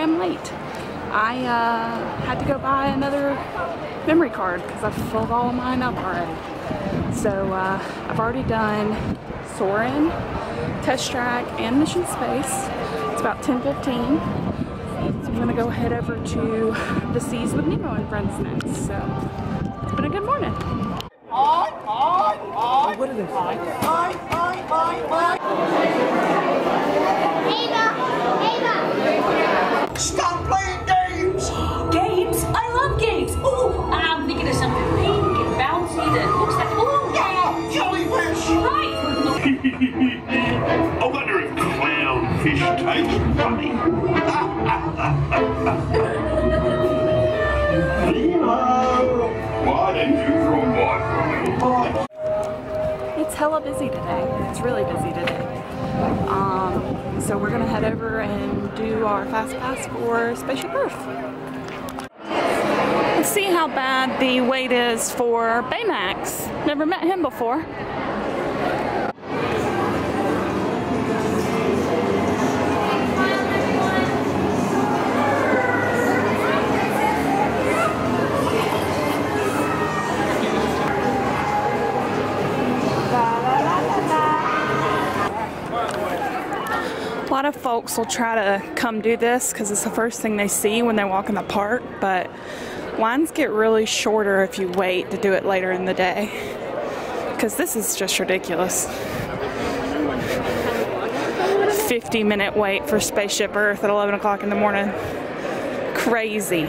am late. I uh, had to go buy another memory card because I've filled all of mine up already. So uh, I've already done Soarin', Test Track, and Mission Space. It's about 10.15. So I'm gonna go head over to the Seas with Nemo and Friends next. So it's been a good morning. What are they? Stop playing games! Games? I love games. Oh, I'm thinking of something pink and bouncy that looks like. Oh, Ah, jellyfish! right. I wonder if clownfish taste funny. Nemo, why did you throw my? It's hella busy today. It's really busy today. Um, so we're gonna head over and do our fast pass for Spaceship Earth. Let's see how bad the wait is for Baymax. Never met him before. Lot of folks will try to come do this because it's the first thing they see when they walk in the park, but lines get really shorter if you wait to do it later in the day. Because this is just ridiculous. 50 minute wait for Spaceship Earth at 11 o'clock in the morning. Crazy.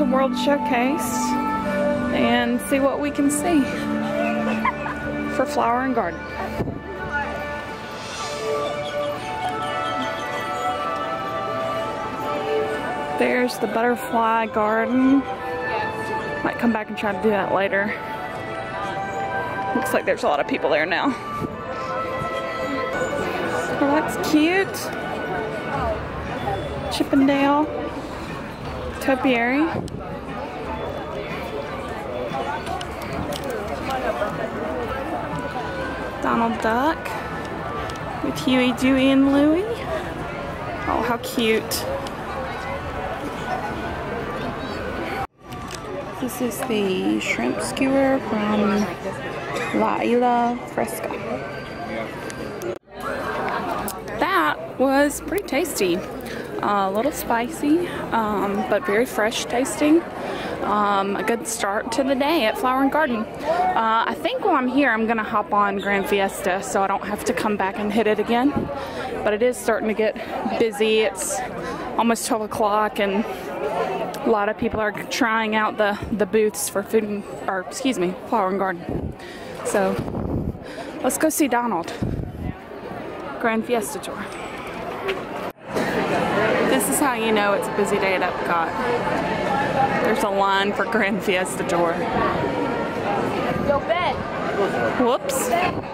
into World Showcase and see what we can see for Flower and Garden. There's the butterfly garden. Might come back and try to do that later. Looks like there's a lot of people there now. Oh, that's cute. Chip 'n' Dale, Topiary. Donald Duck with Huey, Dewey, and Louie. Oh, how cute. This is the shrimp skewer from La Isla Fresca. That was pretty tasty. A little spicy, um, but very fresh tasting. Um, a good start to the day at Flower and Garden. Uh, I think while I'm here, I'm gonna hop on Grand Fiesta so I don't have to come back and hit it again. But it is starting to get busy. It's almost 12 o'clock and a lot of people are trying out the, the booths for food and, or excuse me, Flower and Garden. So let's go see Donald. Grand Fiesta tour. This is how you know it's a busy day at Epcot. There's a line for Grand Fiesta tour. Yo, Ben. Whoops. No,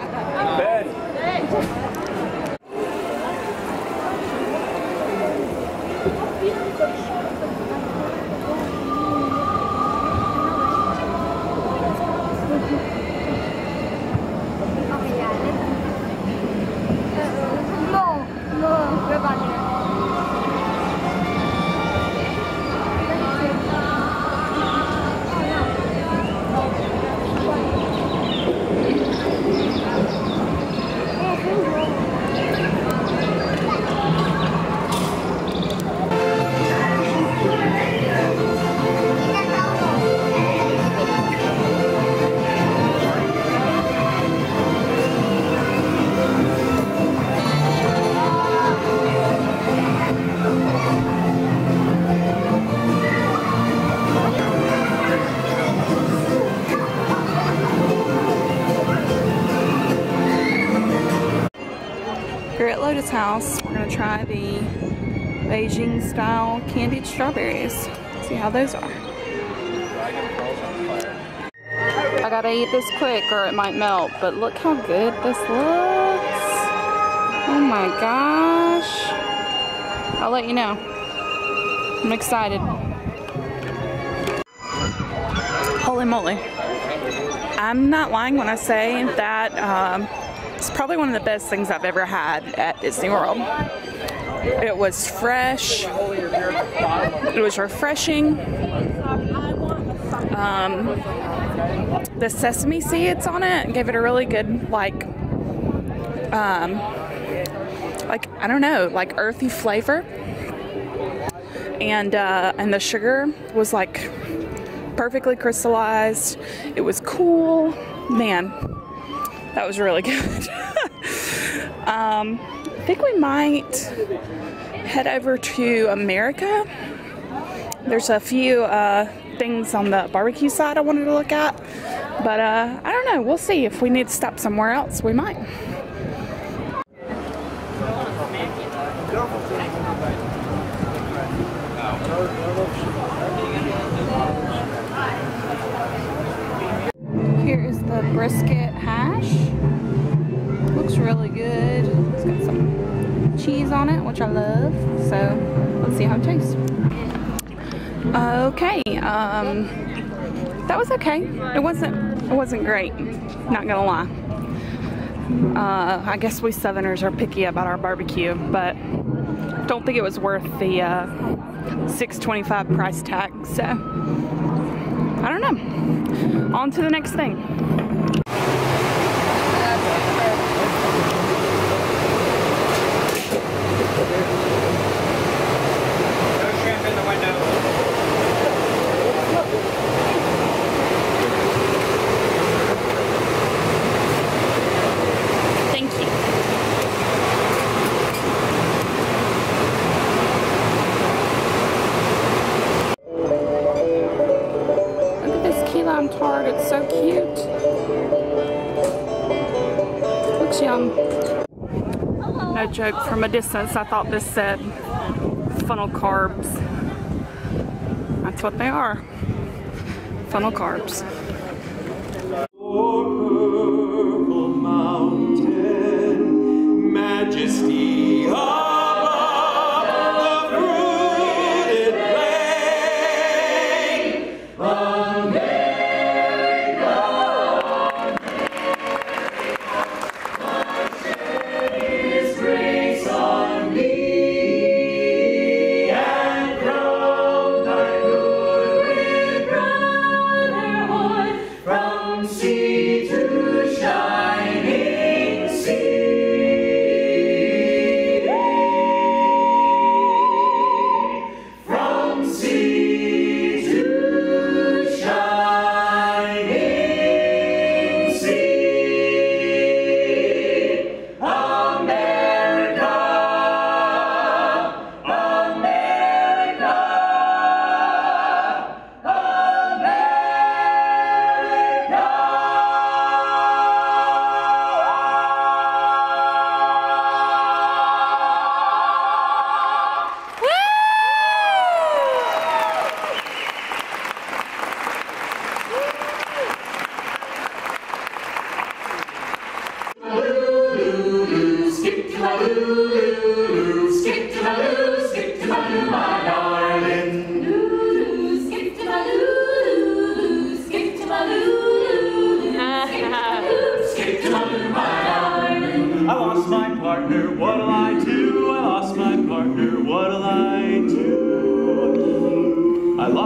try the Beijing style candied strawberries. See how those are. I gotta eat this quick or it might melt, but look how good this looks. Oh my gosh. I'll let you know. I'm excited. Holy moly. I'm not lying when I say that um, it's probably one of the best things I've ever had at Disney World. It was fresh. It was refreshing. Um, the sesame seeds on it gave it a really good like um, like I don't know like earthy flavor and uh, and the sugar was like perfectly crystallized it was cool man that was really good um, think we might head over to America there's a few uh, things on the barbecue side I wanted to look at but uh, I don't know. We'll see. If we need to stop somewhere else, we might. Here is the brisket hash. Looks really good. It's got some cheese on it, which I love. So let's see how it tastes. Okay. Um, that was okay. It wasn't it wasn't great. Not gonna lie. Uh, I guess we Southerners are picky about our barbecue, but don't think it was worth the uh, 6.25 price tag. So I don't know. On to the next thing. Thank you. Look at this key lime tart. It's so cute. Looks yum. No joke. From a distance, I thought this said funnel carbs. That's what they are. Funnel carbs.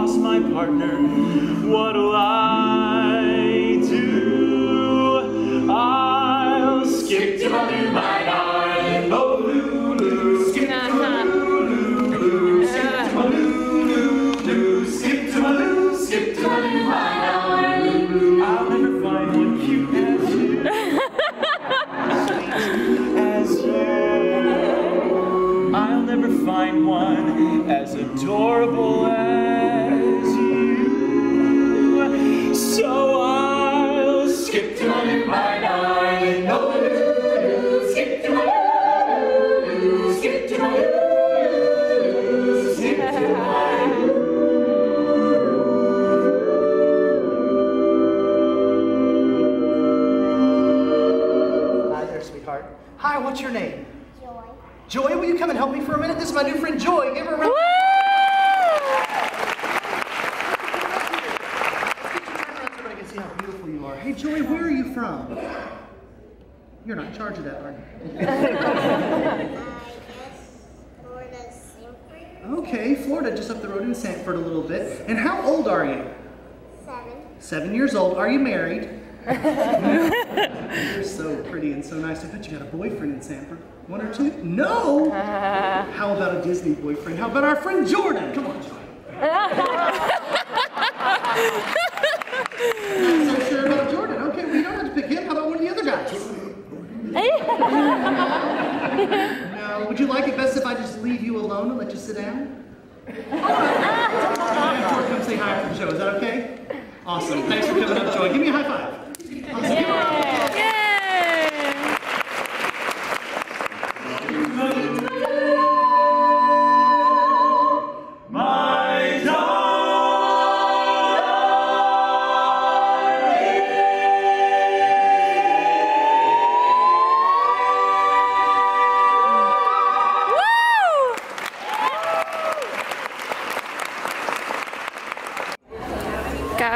Lost my partner, what'll I do? I'll skip to my oh, Lulu, my darling. Oh, Lulu, skip to my Lulu, skip to my Lulu, skip to my Lulu, skip to my Lulu, my darling. I'll never find one cute as you. as you. I'll never find one as adorable as me for a minute? This is my new friend Joy. Give her a round. Let's get your background so I can see how beautiful you are. Hey, Joy, where are you from? You're not in charge of that, are you? Okay, Florida, just up the road in Sanford a little bit. And how old are you? Seven. Seven years old. Are you married? You're so pretty and so nice. I bet you got a boyfriend in Sanford. One or two? No! How about a Disney boyfriend? How about our friend Jordan? Come on, Jordan. Not so sure about Jordan. Okay, we don't have to pick him. How about one of the other guys? no. Would you like it best if I just leave you alone and let you sit down? All right. Jordan, come say hi after the show. Is that okay? Awesome. Thanks for coming up, Joy. Give me a high five.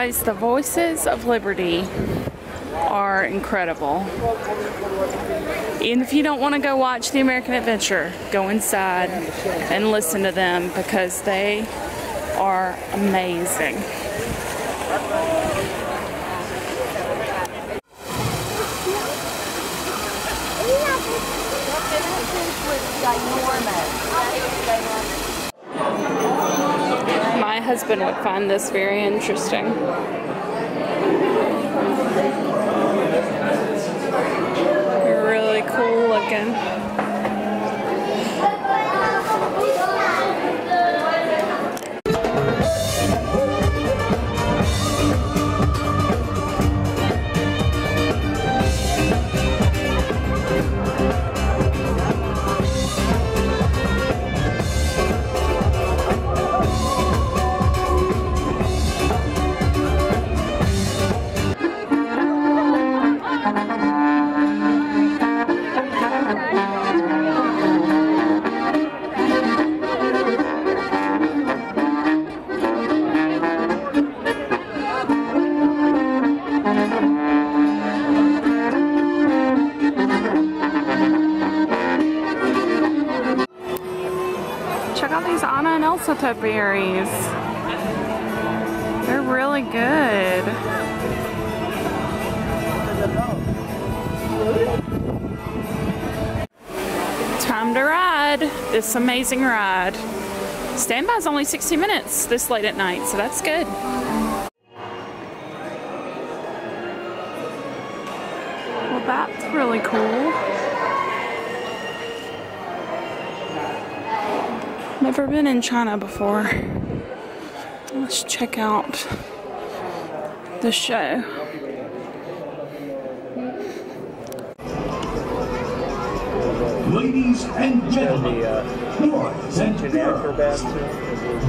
Guys, the voices of liberty are incredible. Even if you don't want to go watch The American Adventure, go inside and listen to them because they are amazing. My husband would find this very interesting. Type berries. They're really good. Time to ride this amazing ride. Standby is only 60 minutes this late at night, so that's good. Well, that's really cool. Never been in China before. Let's check out the show. Ladies and gentlemen, boys and girls,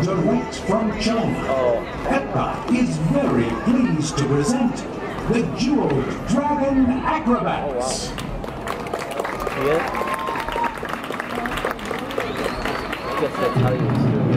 direct from China, Epcot is very pleased to present the Jeweled Dragon Acrobats. Guess that's how you